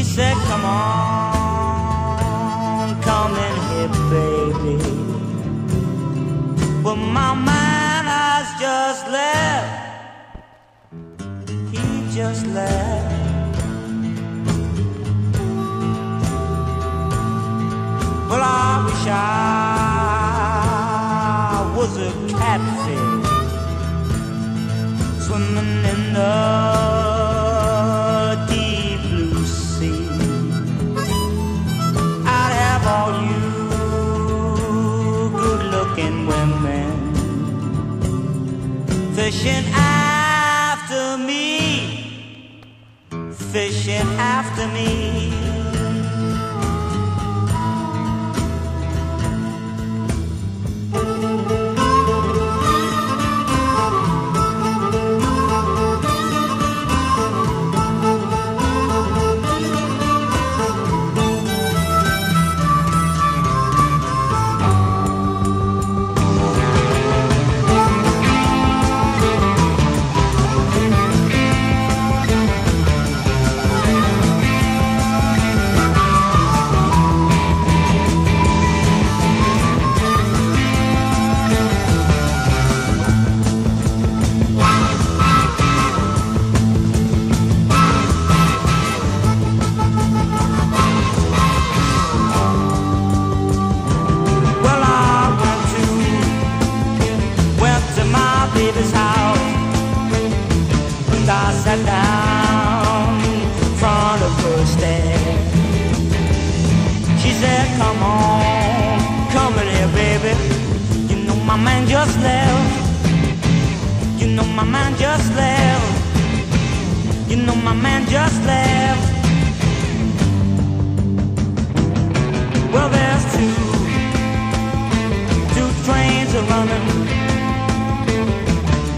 She said, Come on, come in here, baby. But my man has just left. He just left. Well, I wish I was a catfish swimming in the fishing after me, fishing after me.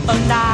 and I